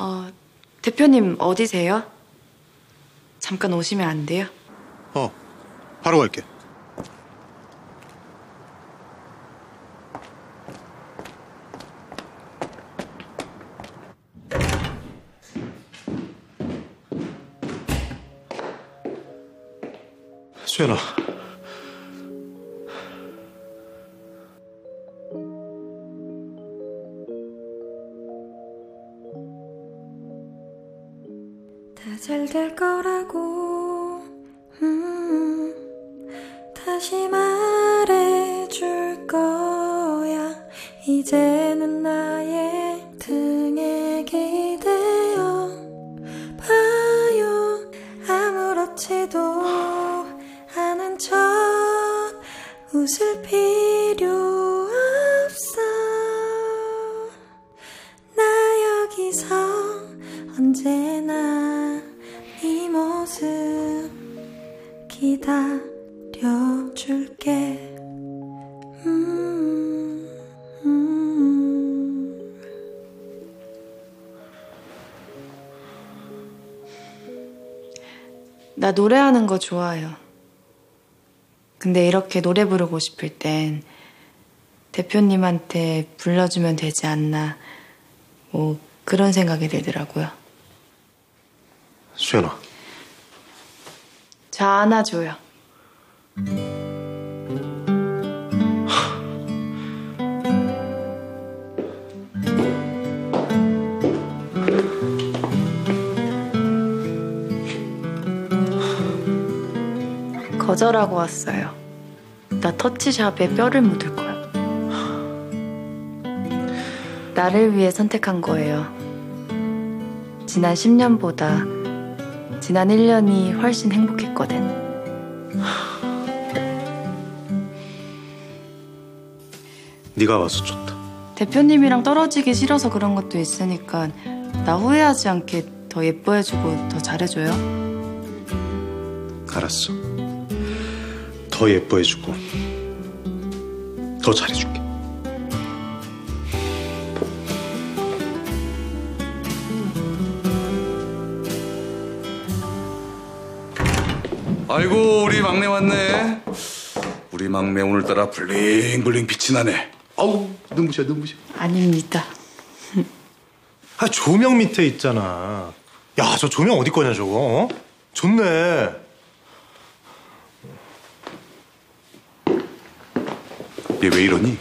어, 대표님 어디세요? 잠깐 오시면 안 돼요? 어, 바로 갈게. 수연아. 다 잘 될 거라고. 음, 다시 말해줄 거야. 이제는 나의 등에 기대어. 봐요. 아무렇지도 않은 척 웃을 필요 없어. 나 여기서 언제나 네 모습 기다려줄게 음, 음. 나 노래하는 거 좋아해요. 근데 이렇게 노래 부르고 싶을 땐 대표님한테 불러주면 되지 않나, 뭐, 그런 생각이 들더라고요. 수연아. 저 안아줘요. 거절하고 왔어요. 나 터치샵에 뼈를 묻을 거야. 나를 위해 선택한 거예요. 지난 10년보다 지난 1년이 훨씬 행복했거든. 네가 와서 좋다. 대표님이랑 떨어지기 싫어서 그런 것도 있으니까 나 후회하지 않게 더 예뻐해주고 더 잘해줘요. 알았어. 더 예뻐해주고 더 잘해줄게. 아이고 우리 막내 왔네. 우리 막내 오늘따라 블링블링 빛이 나네. 아우 눈부셔 눈부셔. 아닙니다. 아 조명 밑에 있잖아. 야 저 조명 어디 거냐 저거? 어? 좋네. 얘 왜 이러니?